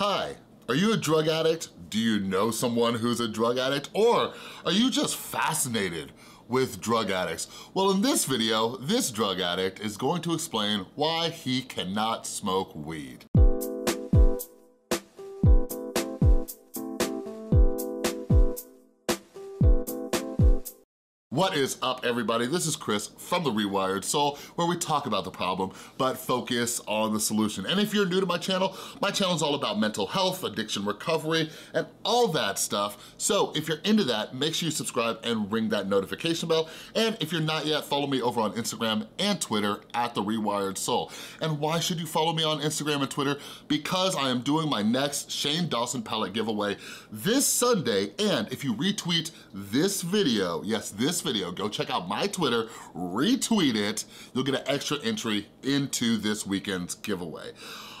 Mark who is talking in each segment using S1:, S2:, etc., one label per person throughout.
S1: Hi, are you a drug addict? Do you know someone who's a drug addict? Or are you just fascinated with drug addicts? Well, in this video, this drug addict is going to explain why he cannot smoke weed. What is up, everybody? This is Chris from The Rewired Soul, where we talk about the problem, but focus on the solution. And if you're new to my channel, my channel is all about mental health, addiction recovery, and all that stuff. So if you're into that, make sure you subscribe and ring that notification bell. And if you're not yet, follow me over on Instagram and Twitter at The Rewired Soul. And why should you follow me on Instagram and Twitter? Because I am doing my next Shane Dawson palette giveaway this Sunday, and if you retweet this video, yes, this video, go check out my Twitter, retweet it, you'll get an extra entry into this weekend's giveaway.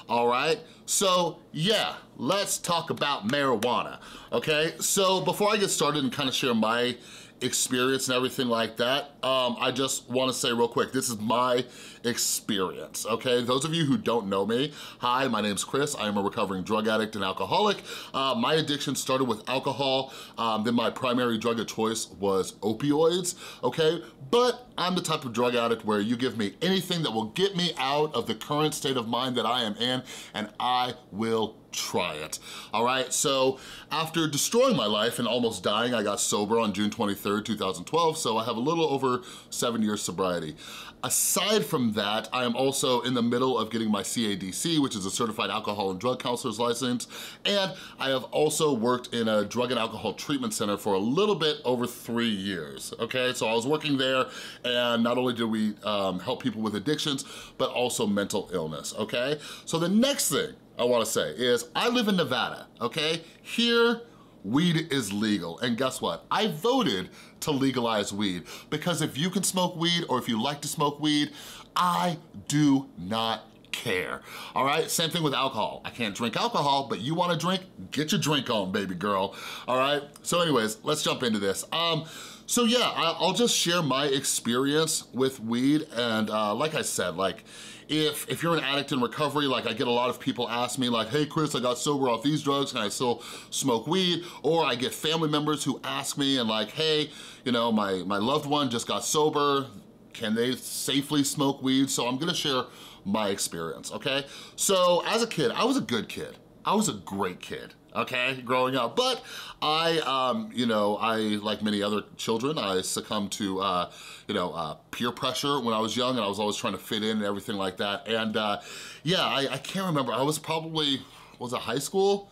S1: All right, so yeah, let's talk about marijuana, okay? So before I get started and kind of share my experience and everything like that, um, I just wanna say real quick, this is my experience, okay? Those of you who don't know me, hi, my name's Chris. I am a recovering drug addict and alcoholic. Uh, my addiction started with alcohol, um, then my primary drug of choice was opioids, okay? But I'm the type of drug addict where you give me anything that will get me out of the current state of mind that I am in, and I will try it, all right? So after destroying my life and almost dying, I got sober on June 23rd, 2012, so I have a little over seven years sobriety. Aside from that, I am also in the middle of getting my CADC, which is a Certified Alcohol and Drug Counselor's License, and I have also worked in a drug and alcohol treatment center for a little bit over three years, okay? So I was working there, and not only did we um, help people with addictions, but also mental illness, okay? So the next thing I wanna say is I live in Nevada, okay? Here, weed is legal. And guess what? I voted to legalize weed because if you can smoke weed or if you like to smoke weed, I do not care, all right? Same thing with alcohol. I can't drink alcohol, but you wanna drink, get your drink on, baby girl, all right? So anyways, let's jump into this. Um, so yeah, I'll just share my experience with weed and uh, like I said, like, if, if you're an addict in recovery, like I get a lot of people ask me like, hey Chris, I got sober off these drugs, can I still smoke weed? Or I get family members who ask me and like, hey, you know, my, my loved one just got sober, can they safely smoke weed? So I'm gonna share my experience, okay? So as a kid, I was a good kid. I was a great kid okay, growing up. But I, um, you know, I, like many other children, I succumbed to, uh, you know, uh, peer pressure when I was young and I was always trying to fit in and everything like that. And uh, yeah, I, I can't remember, I was probably, was it high school?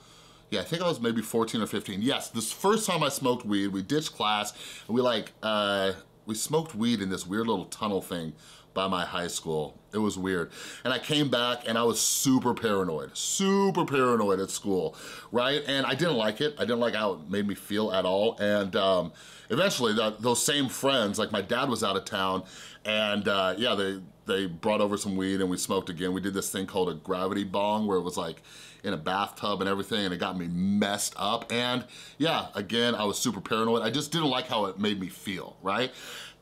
S1: Yeah, I think I was maybe 14 or 15. Yes, this first time I smoked weed, we ditched class and we like, uh, we smoked weed in this weird little tunnel thing by my high school. It was weird. And I came back and I was super paranoid, super paranoid at school, right? And I didn't like it. I didn't like how it made me feel at all. And um, eventually the, those same friends, like my dad was out of town and uh, yeah, they, they brought over some weed and we smoked again. We did this thing called a gravity bong where it was like in a bathtub and everything and it got me messed up. And yeah, again, I was super paranoid. I just didn't like how it made me feel, right?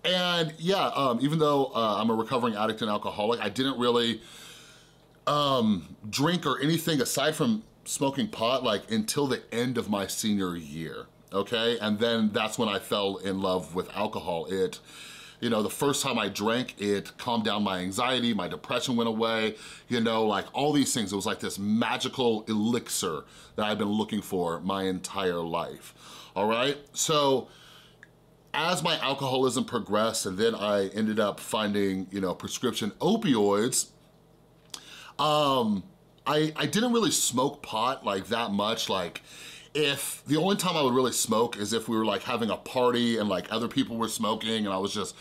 S1: And yeah, um, even though uh, I'm a recovering addict and alcoholic, I didn't really um, drink or anything aside from smoking pot like until the end of my senior year, okay? And then that's when I fell in love with alcohol. It, you know, the first time I drank, it calmed down my anxiety, my depression went away, you know, like all these things. It was like this magical elixir that I've been looking for my entire life, all right? So, as my alcoholism progressed and then I ended up finding, you know, prescription opioids, um, I, I didn't really smoke pot like that much. Like if the only time I would really smoke is if we were like having a party and like other people were smoking and I was just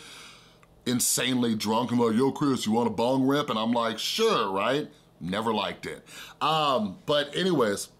S1: insanely drunk and like, yo Chris, you want a bong rip? And I'm like, sure, right? Never liked it. Um, but anyways,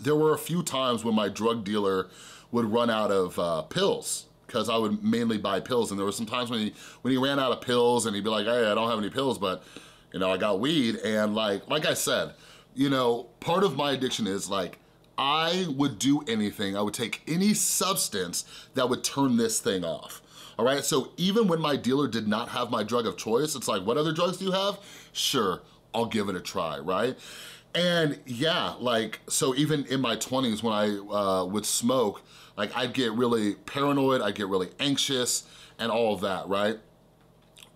S1: there were a few times when my drug dealer would run out of uh, pills because I would mainly buy pills. And there were some times when he, when he ran out of pills and he'd be like, hey, I don't have any pills, but you know, I got weed. And like, like I said, you know, part of my addiction is like, I would do anything, I would take any substance that would turn this thing off. All right, so even when my dealer did not have my drug of choice, it's like, what other drugs do you have? Sure, I'll give it a try, right? And yeah, like, so even in my 20s when I uh, would smoke, like I'd get really paranoid, I'd get really anxious and all of that, right?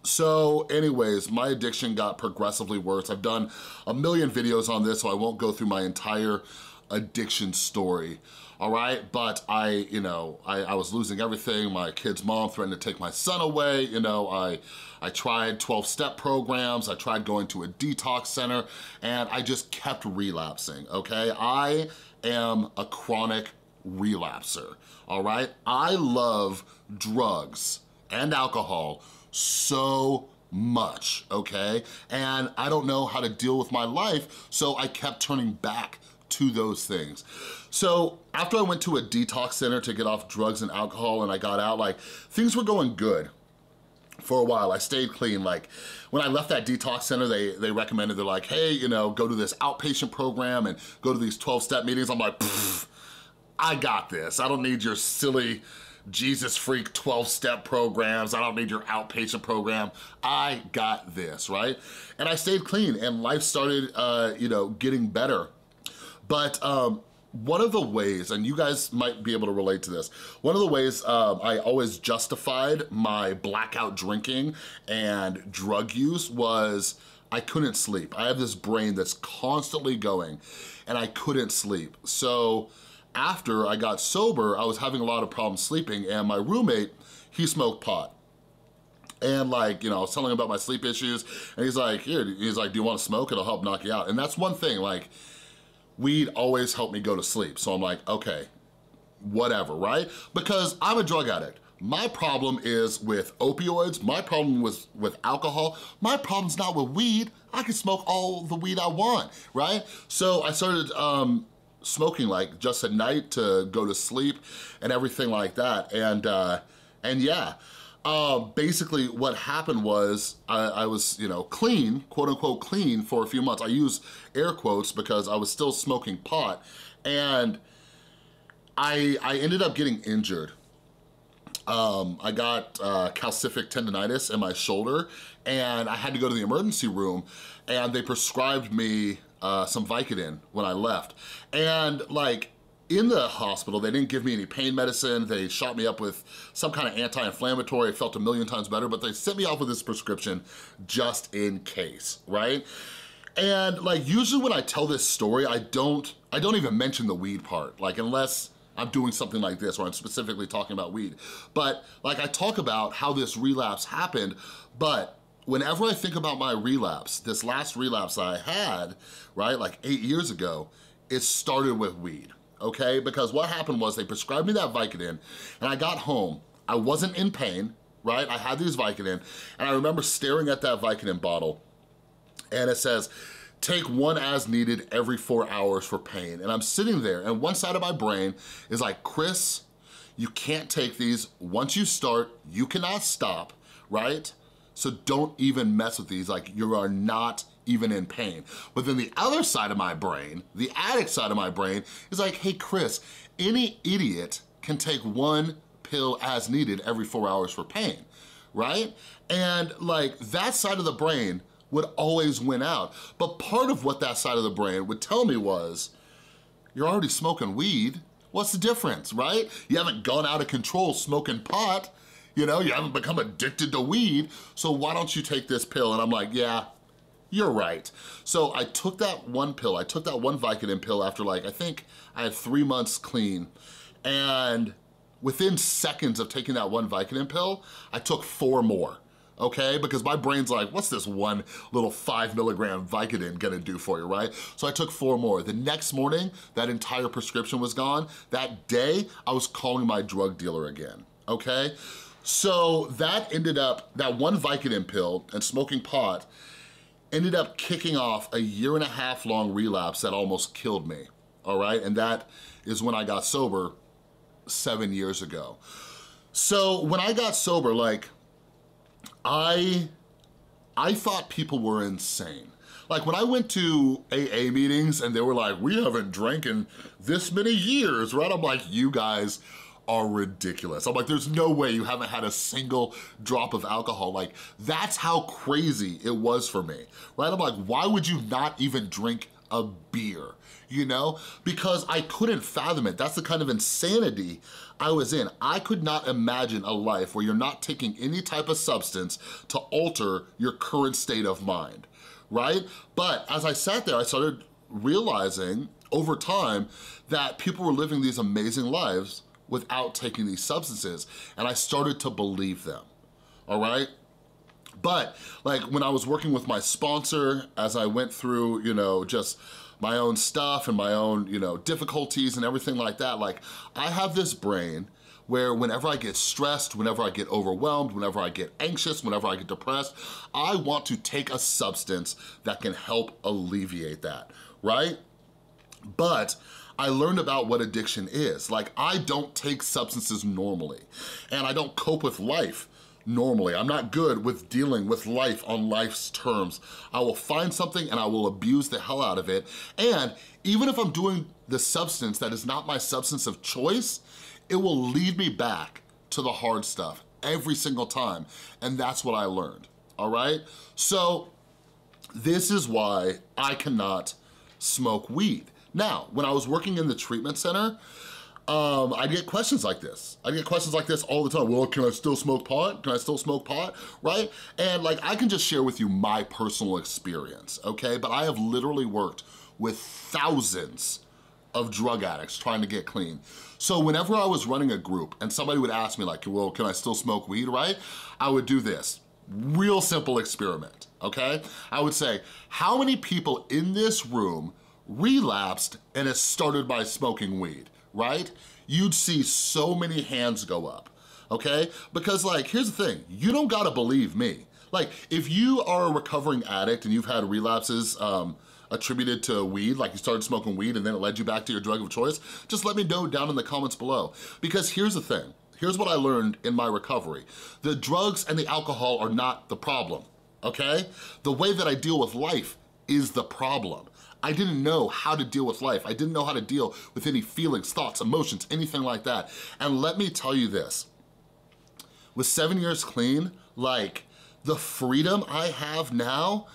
S1: So anyways, my addiction got progressively worse. I've done a million videos on this, so I won't go through my entire addiction story, all right? But I, you know, I, I was losing everything. My kid's mom threatened to take my son away. You know, I, I tried 12-step programs. I tried going to a detox center, and I just kept relapsing, okay? I am a chronic relapser, all right? I love drugs and alcohol so much, okay? And I don't know how to deal with my life, so I kept turning back to those things. So after I went to a detox center to get off drugs and alcohol and I got out, like things were going good for a while. I stayed clean. Like when I left that detox center, they, they recommended, they're like, hey, you know, go to this outpatient program and go to these 12 step meetings. I'm like, I got this. I don't need your silly Jesus freak 12 step programs. I don't need your outpatient program. I got this, right? And I stayed clean and life started, uh, you know, getting better. But um, one of the ways, and you guys might be able to relate to this, one of the ways um, I always justified my blackout drinking and drug use was I couldn't sleep. I have this brain that's constantly going and I couldn't sleep. So after I got sober, I was having a lot of problems sleeping and my roommate, he smoked pot. And like, you know, I was telling him about my sleep issues and he's like, here, he's like, do you want to smoke? It'll help knock you out. And that's one thing, like, weed always helped me go to sleep. So I'm like, okay, whatever, right? Because I'm a drug addict. My problem is with opioids, my problem was with alcohol, my problem's not with weed. I can smoke all the weed I want, right? So I started um, smoking like just at night to go to sleep and everything like that. And, uh, and yeah, uh, basically what happened was I, I, was, you know, clean, quote unquote clean for a few months. I use air quotes because I was still smoking pot and I, I ended up getting injured. Um, I got uh, calcific tendonitis in my shoulder and I had to go to the emergency room and they prescribed me uh, some Vicodin when I left. And like, in the hospital, they didn't give me any pain medicine. They shot me up with some kind of anti-inflammatory. Felt a million times better, but they sent me off with this prescription just in case, right? And like, usually when I tell this story, I don't, I don't even mention the weed part, like unless I'm doing something like this or I'm specifically talking about weed. But like I talk about how this relapse happened, but whenever I think about my relapse, this last relapse I had, right, like eight years ago, it started with weed, okay? Because what happened was they prescribed me that Vicodin and I got home, I wasn't in pain, right? I had these Vicodin and I remember staring at that Vicodin bottle and it says, take one as needed every four hours for pain. And I'm sitting there and one side of my brain is like, Chris, you can't take these. Once you start, you cannot stop, right? So don't even mess with these, like you are not even in pain. But then the other side of my brain, the addict side of my brain, is like, hey Chris, any idiot can take one pill as needed every four hours for pain, right? And like that side of the brain would always win out. But part of what that side of the brain would tell me was, you're already smoking weed, what's the difference, right? You haven't gone out of control smoking pot, you know, you haven't become addicted to weed, so why don't you take this pill? And I'm like, yeah, you're right. So I took that one pill, I took that one Vicodin pill after like, I think I had three months clean, and within seconds of taking that one Vicodin pill, I took four more okay? Because my brain's like, what's this one little five milligram Vicodin gonna do for you, right? So I took four more. The next morning, that entire prescription was gone. That day, I was calling my drug dealer again, okay? So that ended up, that one Vicodin pill and smoking pot ended up kicking off a year and a half long relapse that almost killed me, all right? And that is when I got sober seven years ago. So when I got sober, like, I, I thought people were insane. Like when I went to AA meetings and they were like, we haven't drank in this many years, right? I'm like, you guys are ridiculous. I'm like, there's no way you haven't had a single drop of alcohol. Like, that's how crazy it was for me, right? I'm like, why would you not even drink a beer, you know? Because I couldn't fathom it. That's the kind of insanity I was in. I could not imagine a life where you're not taking any type of substance to alter your current state of mind, right? But as I sat there, I started realizing over time that people were living these amazing lives without taking these substances, and I started to believe them, all right? But like when I was working with my sponsor, as I went through, you know, just my own stuff and my own, you know, difficulties and everything like that, like I have this brain where whenever I get stressed, whenever I get overwhelmed, whenever I get anxious, whenever I get depressed, I want to take a substance that can help alleviate that, right? But I learned about what addiction is. Like, I don't take substances normally, and I don't cope with life normally. I'm not good with dealing with life on life's terms. I will find something and I will abuse the hell out of it. And even if I'm doing the substance that is not my substance of choice, it will lead me back to the hard stuff every single time. And that's what I learned, all right? So this is why I cannot smoke weed. Now, when I was working in the treatment center, um, I get questions like this. I get questions like this all the time. Well, can I still smoke pot? Can I still smoke pot, right? And like, I can just share with you my personal experience, okay? But I have literally worked with thousands of drug addicts trying to get clean. So whenever I was running a group and somebody would ask me like, well, can I still smoke weed, right? I would do this, real simple experiment, okay? I would say, how many people in this room relapsed and it started by smoking weed? right? You'd see so many hands go up, okay? Because like, here's the thing, you don't gotta believe me. Like, if you are a recovering addict and you've had relapses um, attributed to weed, like you started smoking weed and then it led you back to your drug of choice, just let me know down in the comments below. Because here's the thing, here's what I learned in my recovery. The drugs and the alcohol are not the problem, okay? The way that I deal with life is the problem. I didn't know how to deal with life. I didn't know how to deal with any feelings, thoughts, emotions, anything like that. And let me tell you this, with seven years clean, like the freedom I have now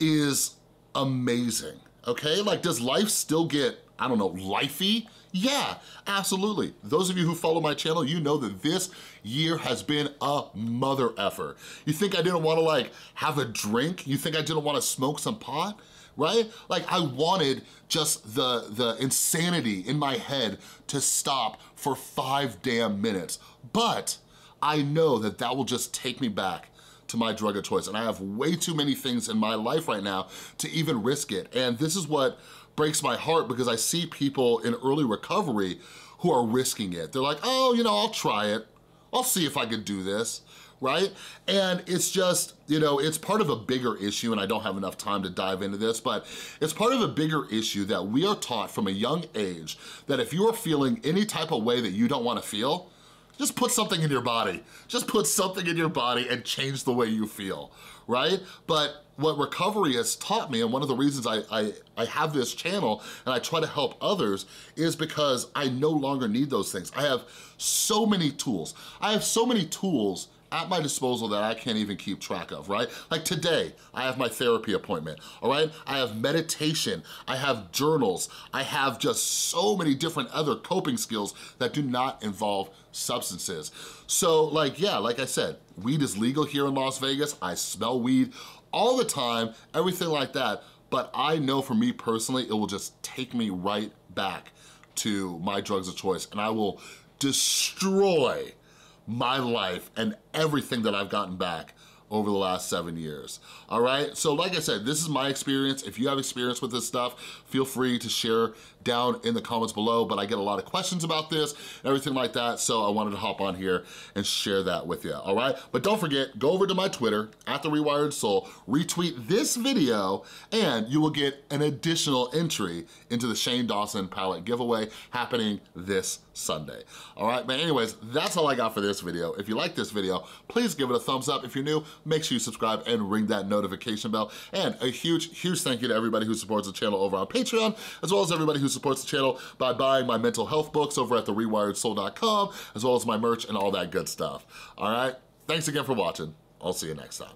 S1: is amazing, okay? Like does life still get, I don't know, lifey? Yeah, absolutely. Those of you who follow my channel, you know that this year has been a mother effer. You think I didn't wanna like have a drink? You think I didn't wanna smoke some pot? Right? Like I wanted just the, the insanity in my head to stop for five damn minutes. But I know that that will just take me back to my drug of choice. And I have way too many things in my life right now to even risk it. And this is what breaks my heart because I see people in early recovery who are risking it. They're like, oh, you know, I'll try it. I'll see if I can do this right? And it's just, you know, it's part of a bigger issue, and I don't have enough time to dive into this, but it's part of a bigger issue that we are taught from a young age that if you are feeling any type of way that you don't wanna feel, just put something in your body. Just put something in your body and change the way you feel, right? But what recovery has taught me, and one of the reasons I, I, I, have this channel and I try to help others is because I no longer need those things. I have so many tools. I have so many tools at my disposal that I can't even keep track of, right? Like today, I have my therapy appointment, all right? I have meditation, I have journals, I have just so many different other coping skills that do not involve substances. So like, yeah, like I said, weed is legal here in Las Vegas. I smell weed all the time, everything like that. But I know for me personally, it will just take me right back to my drugs of choice and I will destroy my life and everything that I've gotten back over the last seven years, all right? So like I said, this is my experience. If you have experience with this stuff, feel free to share down in the comments below, but I get a lot of questions about this, everything like that, so I wanted to hop on here and share that with you, all right? But don't forget, go over to my Twitter, at The Rewired Soul, retweet this video, and you will get an additional entry into the Shane Dawson palette giveaway happening this Sunday. All right, but anyways, that's all I got for this video. If you like this video, please give it a thumbs up. If you're new, make sure you subscribe and ring that notification bell. And a huge, huge thank you to everybody who supports the channel over on Patreon, as well as everybody who supports the channel by buying my mental health books over at therewiredsoul.com, as well as my merch and all that good stuff. All right, thanks again for watching. I'll see you next time.